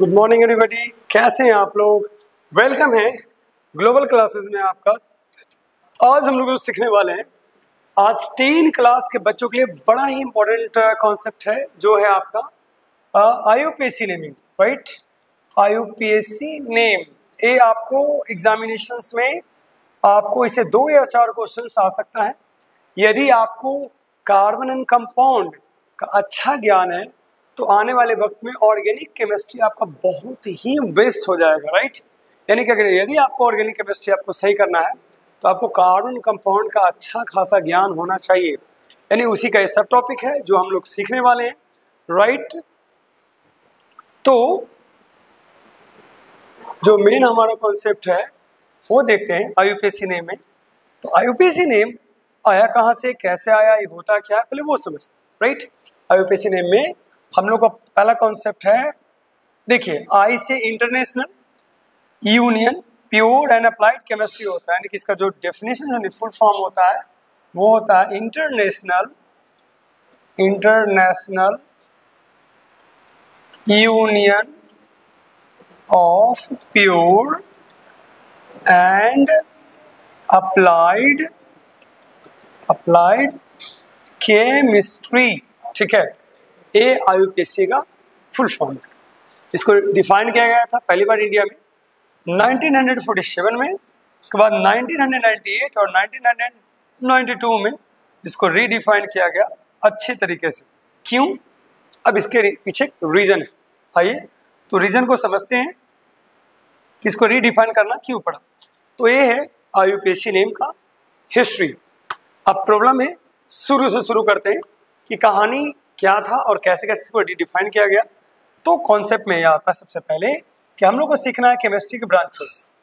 Good morning everybody कैसे हैं आप लोग? वेलकम है. ग्लोबल क्लासेस में आपका. आज हम लोग सीखने वाले हैं. आज टेन क्लास के बच्चों के लिए बड़ा ही इंपॉर्टेंट कॉन्सेप्ट है, जो है आपका I U P S C naming right I U P S C name ये आपको एग्जामिनेशंस में आपको इसे दो या चार क्वेश्चन आ सकता है. यदि आपको कार्बन एंड कंपाउंड का अच्छा ज्ञान है तो आने वाले वक्त में ऑर्गेनिक केमिस्ट्री आपका बहुत ही वेस्ट हो जाएगा राइट यानी कि अगर यदि आपको ऑर्गेनिक केमिस्ट्री आपको सही करना है तो आपको कार्बन कंपाउंड का अच्छा खासा ज्ञान होना चाहिए। यानी उसी का सब टॉपिक है, जो हम लोग सीखने वाले हैं राइट तो जो मेन हमारा कॉन्सेप्ट है, वो देखते हैं आयुपीएससी नेम में। तो आयुपीएससी नेम आया कहाँ से, कैसे आया, ये होता क्या पहले वो समझते राइट आयुपीएससी नेम में हम लोग का पहला कॉन्सेप्ट है, देखिए आई से international union pure and applied chemistry होता है। यानी कि इसका जो डेफिनेशन है फुल फॉर्म होता है, वो होता है international international union of pure and applied applied chemistry ठीक है? ए आई का फुल फॉर्म इसको डिफाइन किया गया था पहली बार इंडिया में। 1947 में, उसके बाद 1998 और 1992 में इसको रीडिफाइन किया गया अच्छे तरीके से। क्यों? अब इसके पीछे रीजन है। आइए तो रीजन को समझते हैं कि इसको रीडिफाइन करना क्यों पड़ा। तो ये है आई नेम का हिस्ट्री अब प्रॉब्लम है, शुरू से शुरू करते हैं कि कहानी क्या था और कैसे कैसे इसको डिफाइन किया गया? तो कॉन्सेप्ट में यह आता है सबसे पहले कि हम लोग को सीखना है केमिस्ट्री के ब्रांचेस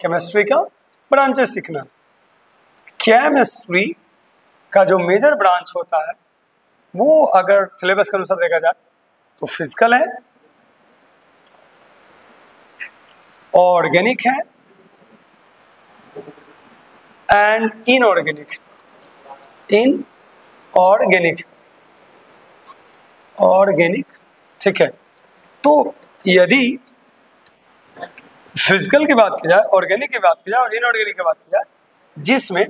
केमिस्ट्री का ब्रांचेस सीखना। केमिस्ट्री का जो मेजर ब्रांच होता है, वो अगर सिलेबस के अनुसार देखा जाए तो फ़िज़िकल है ऑर्गेनिक है and inorganic inorganic organic, ठीक है? तो यदि फ़िज़िकल की बात की जाए, ऑर्गेनिक की बात की जाए और इनऑर्गेनिक की बात की जाए, जिसमें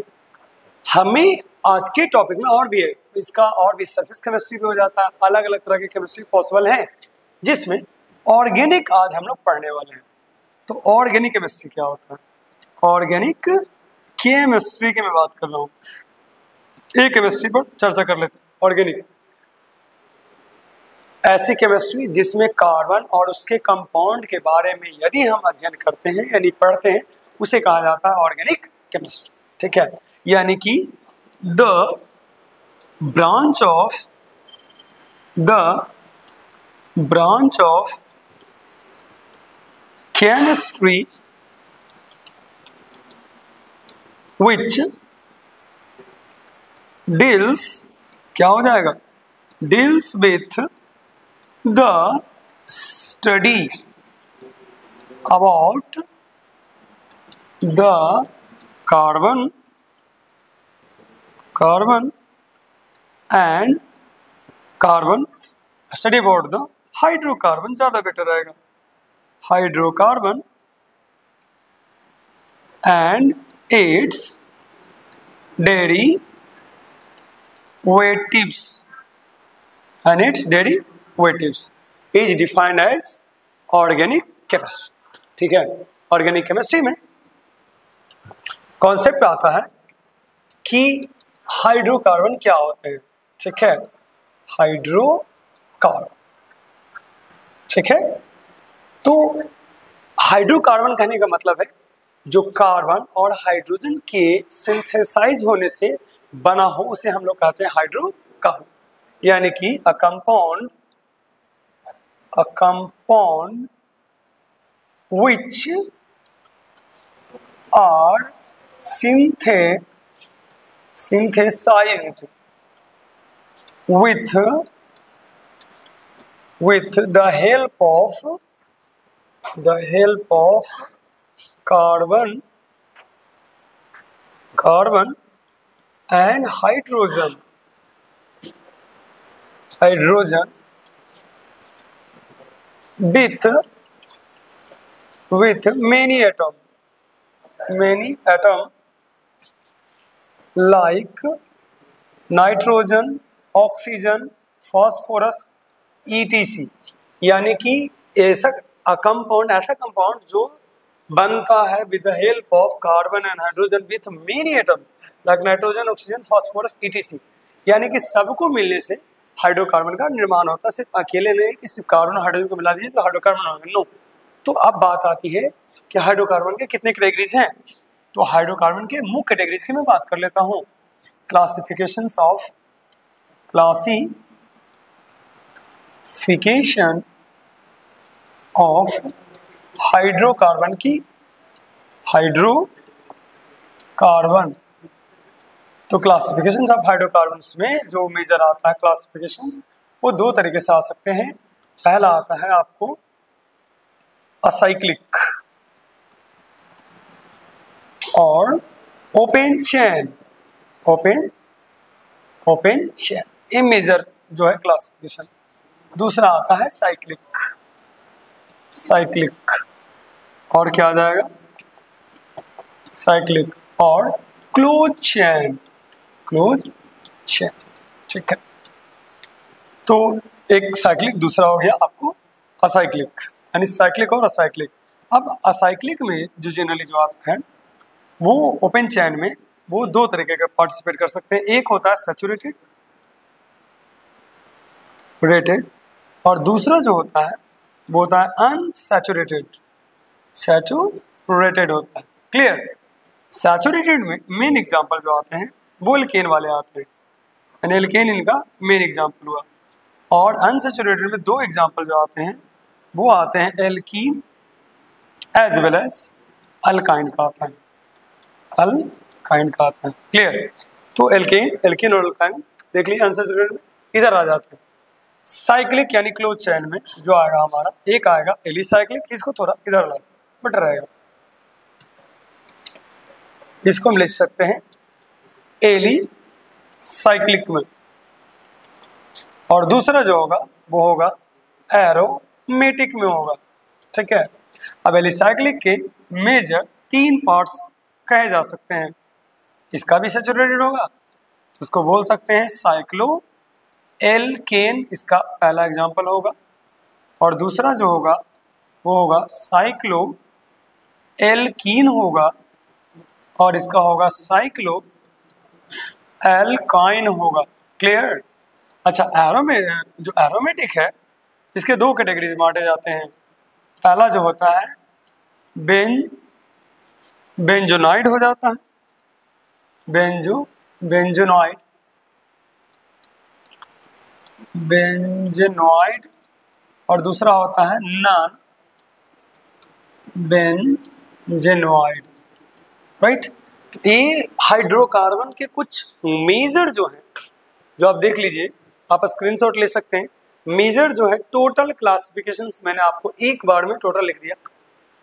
हमें आज के टॉपिक में और भी है, इसका और भी सरफेस केमिस्ट्री भी हो जाता है अलग अलग तरह की केमिस्ट्री पॉसिबल है, जिसमें ऑर्गेनिक आज हम लोग पढ़ने वाले हैं। तो ऑर्गेनिक केमिस्ट्री क्या होता है? ऑर्गेनिक केमिस्ट्री की मैं बात कर रहा हूँ। एक केमिस्ट्री पर चर्चा कर लेते हैं, ऑर्गेनिक। ऐसी केमिस्ट्री जिसमें कार्बन और उसके कंपाउंड के बारे में यदि हम अध्ययन करते हैं, यानी पढ़ते हैं, उसे कहा जाता है ऑर्गेनिक केमिस्ट्री ठीक है? यानी कि the branch of the branch of chemistry which deals क्या हो जाएगा? Deals with the study about the carbon carbon and carbon study about the hydrocarbon ज़्यादा बेटर रहेगा hydrocarbon and its derivatives and its derivatives Derivatives is defined as organic chemistry. ठीक है? Organic chemistry में concept आता है कि hydrocarbon क्या होते हैं? ठीक है? हाइड्रोकार्बन ठीक है? तो हाइड्रोकार्बन कहने का मतलब है जो कार्बन और हाइड्रोजन के सिंथेसाइज होने से बना हो, उसे हम लोग कहते हैं हाइड्रोकार्बन यानी कि a compound a compound which are synthe synthesized with with the help of the help of carbon carbon and hydrogen. Hydrogen with with many atom many atom like nitrogen, oxygen, phosphorus etc यानी कि ऐसा compound ऐसा compound जो बनता है with the help of carbon and hydrogen with many atom like nitrogen oxygen phosphorus etc यानी कि सबको मिलने से हाइड्रोकार्बन का निर्माण होता है। सिर्फ़ अकेले नहीं कि सिर्फ़ कार्बन हाइड्रोजन को मिला दीजिए तो हाइड्रोकार्बन नो तो अब बात आती है कि हाइड्रोकार्बन के कितने कैटेगरीज हैं? तो हाइड्रोकार्बन के मुख्य कैटेगरीज की मैं बात कर लेता हूँ। Classification of classification of hydrocarbon की हाइड्रोकार्बन तो क्लासिफिकेशन ऑफ़ हाइड्रोकार्बन में जो मेजर आता है क्लासिफिकेशन वो दो तरीके से आ सकते हैं। पहला आता है आपको असाइक्लिक और open chain open open chain ये मेजर जो है क्लासिफिकेशन दूसरा आता है साइक्लिक साइक्लिक और क्या आ जाएगा? साइक्लिक और क्लोज चैन क्लोज चैन ठीक है तो एक साइक्लिक दूसरा हो गया आपको असाइक्लिक यानी साइक्लिक और असाइक्लिक अब असाइक्लिक में जो जनरली जो आता है, वो ओपन चैन में वो दो तरीके का पार्टिसिपेट कर सकते हैं। एक होता है सेचुरेटेड रेटेड और दूसरा जो होता है, वो होता है अनसेचुरेटेड सेचुरेटेड होता है. क्लियर सैचुरेटेड में मेन एग्जांपल जो आते हैं वो एल्केन वाले आते। हैं यानी एल्केन इनका मेन एग्जांपल हुआ। और अनसेचुरेटेड में दो एग्ज़ाम्पल जो आते हैं, वो आते हैं alkene as well as alkyne का आता है अल्काइन का आता है क्लियर तो एल्केन एल्केन और अल्काइन देख लीजिए अनसेचुरेटेड में इधर आ जाते हैं। साइक्लिक यानी क्लोज चैन में जो आएगा हमारा, एक आएगा एली साइक्लिक इसको थोड़ा इधर ला बेटर रहेगा। इसको हम लिख सकते हैं एली साइक्लिक में। और दूसरा जो होगा, वो होगा एरोमेटिक में होगा। ठीक है? अब एलिसाइक्लिक के मेजर तीन पार्ट्स कहे जा सकते हैं। इसका भी सेचुरेटेड होगा। उसको बोल सकते हैं साइक्लो एल केन, इसका पहला एग्जांपल होगा। और दूसरा जो होगा, वो होगा साइक्लो एल कीन होगा। और इसका होगा साइक्लो एल्काइन होगा। क्लियर अच्छा एरोमे जो एरोमेटिक है, इसके दो कैटेगरीज बांटे जाते हैं। पहला जो होता है, बेन, बेंजोनाइड हो जाता है। Banjo, benzenoid. बेंजेनॉइड, और दूसरा होता है नॉन। बेंजेनॉइड। राइट ये हाइड्रोकार्बन के कुछ मेजर जो है, जो आप देख लीजिए, आप स्क्रीनशॉट ले सकते हैं। मेजर जो है टोटल क्लासिफिकेशन मैंने आपको एक बार में टोटल लिख दिया।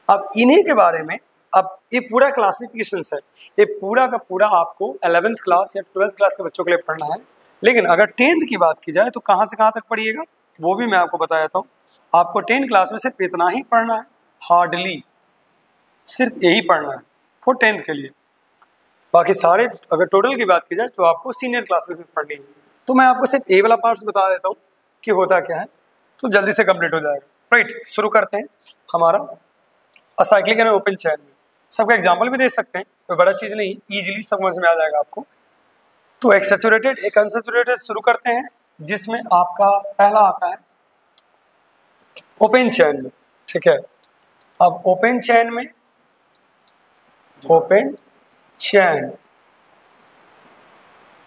अब इन्हीं के बारे में, अब ये पूरा क्लासिफिकेशन है। ये पूरा का पूरा आपको एलेवेंथ क्लास या ट्वेल्थ क्लास के बच्चों के लिए पढ़ना है। लेकिन अगर टेंथ की बात की जाए तो कहाँ से कहाँ तक पढ़िएगा? वो भी मैं आपको बता देता हूँ। आपको टेंथ क्लास में सिर्फ़ इतना ही पढ़ना है हार्डली सिर्फ़ यही पढ़ना है फॉर टेंथ के लिए। बाकी सारे अगर टोटल की बात की जाए तो आपको सीनियर क्लासेस में पढ़नी है तो मैं आपको सिर्फ़ ए वाला पार्ट बता देता हूँ कि होता क्या है। तो जल्दी से कंप्लीट हो जाएगा। राइट शुरू करते हैं। हमारा असाइक्लिक एंड ओपन चैन में सबका एग्ज़ाम्पल भी दे सकते हैं, कोई बड़ा चीज़ नहीं ईजिली समझ में आ जाएगा आपको। तो एक सेचुरेटेड एक अनसेचुरेटेड शुरू करते हैं, जिसमें आपका पहला आता है ओपन चैन में। ठीक है। अब ओपन चैन में ओपन चैन।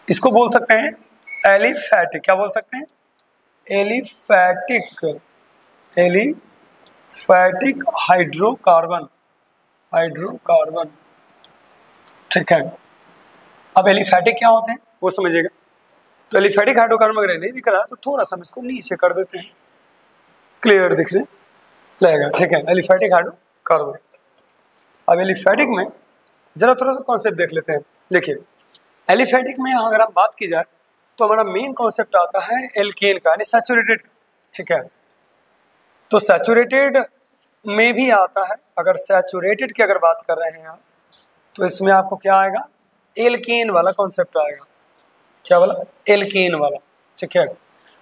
इसको बोल सकते हैं एलिफैटिक। क्या बोल सकते हैं? एलिफैटिक। Aliphatic hydrocarbon. हाइड्रोकार्बन। ठीक है। अब एलिफैटिक क्या होते हैं? वो समझिएगा। तो एलिफेटिक हाइड्रोकार्बन अगर नहीं दिख रहा तो थोड़ा सा हम इसको नीचे कर देते हैं। क्लियर दिख रहे लगेगा। ठीक है। Aliphatic hydrocarbon. अब एलिफैटिक में जरा थोड़ा सा कॉन्सेप्ट देख लेते हैं। देखिए एलिफेटिक में अगर हम बात की जाए तो हमारा मेन कॉन्सेप्ट आता है एल्केन का, यानी सेचुरेटेड ठीक है? तो सैचुरेटेड में भी आता है। अगर सैचुरेटेड की अगर बात कर रहे हैं आप तो इसमें आपको क्या आएगा? एल्केन वाला कॉन्सेप्ट आएगा। क्या बोला एल्केन वाला, ठीक है?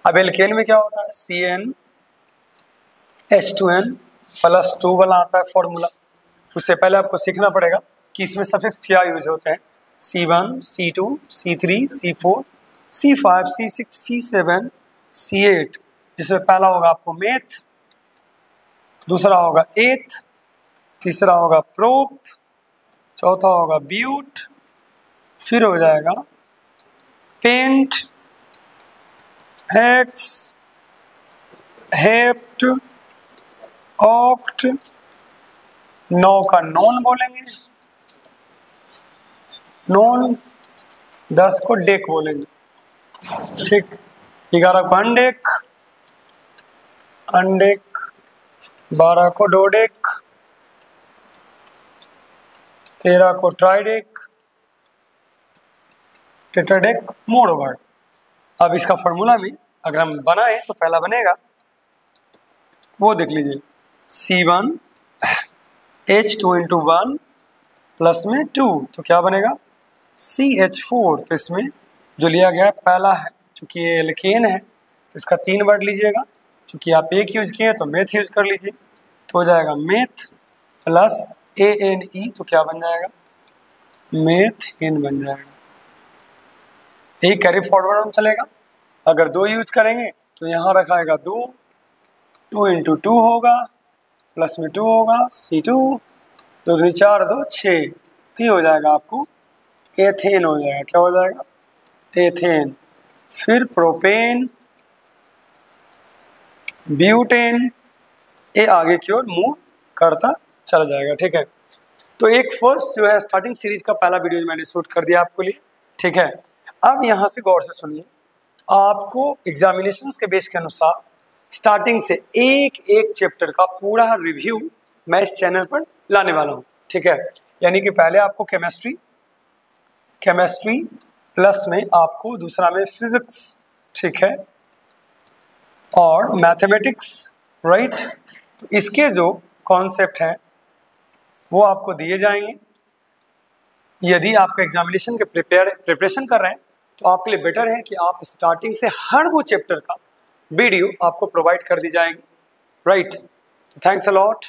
अब एल्केन में क्या होता है? C N H two N plus two वाला आता है फॉर्मूला उससे पहले आपको सीखना पड़ेगा। कि इसमें सफिक्स क्या यूज़ होते हैं? C one C two C three C four C five C six C seven C eight जिसमें पहला होगा आपको मेथ दूसरा होगा एथ तीसरा होगा प्रोप चौथा होगा ब्यूट फिर हो जाएगा पेंट हेक्स हेप्ट ऑक्ट नौ का नॉन बोलेंगे। नॉन दस को डेक बोलेंगे। ठीक, ग्यारह को अनडेक अनडेक, बारह को डोडेक तेरह को ट्राइडेक टेट्राडेक मोड़ोवर्ड अब इसका फॉर्मूला भी अगर हम बनाए तो पहला बनेगा, वो देख लीजिए C one H two into one plus में टू तो क्या बनेगा? सी एच फोर तो इसमें जो लिया गया पहला है, चूँकि ये एल्केन है तो इसका तीन वर्ड लीजिएगा। चूँकि आप एक यूज़ किए तो मेथ यूज़ कर लीजिए। तो हो जाएगा meth plus A N E तो क्या बन जाएगा? मेथ एन बन जाएगा। यही कैरी फॉरवर्ड में चलेगा। अगर दो यूज़ करेंगे तो यहाँ रखाएगा दो। टू इंटू टू होगा प्लस में टू होगा सी टू दो दो चार दो छः तो हो जाएगा आपको एथेन हो जाएगा क्या हो जाएगा? एथेन। फिर प्रोपेन, ब्यूटेन, ये आगे की ओर मूव करता चला जाएगा, ठीक है? तो एक फ़र्स्ट जो है स्टार्टिंग सीरीज़ का पहला वीडियो मैंने शूट कर दिया आपको लिए, ठीक है? अब यहाँ से गौर से सुनिए। आपको एग्जामिनेशन के बेस के अनुसार स्टार्टिंग से एक एक चैप्टर का पूरा रिव्यू मैं इस चैनल पर लाने वाला हूँ, ठीक है? यानी कि पहले आपको केमिस्ट्री केमिस्ट्री प्लस में आपको दूसरा में फिजिक्स ठीक है? और मैथमेटिक्स राइट तो इसके जो कॉन्सेप्ट हैं, वो आपको दिए जाएँगे। यदि आप एग्जामिनेशन के प्रिपेयर प्रिपरेशन कर रहे हैं तो आपके लिए बेटर है कि आप स्टार्टिंग से हर वो चैप्टर का वीडियो आपको प्रोवाइड कर दी जाएगी। Right thanks a lot.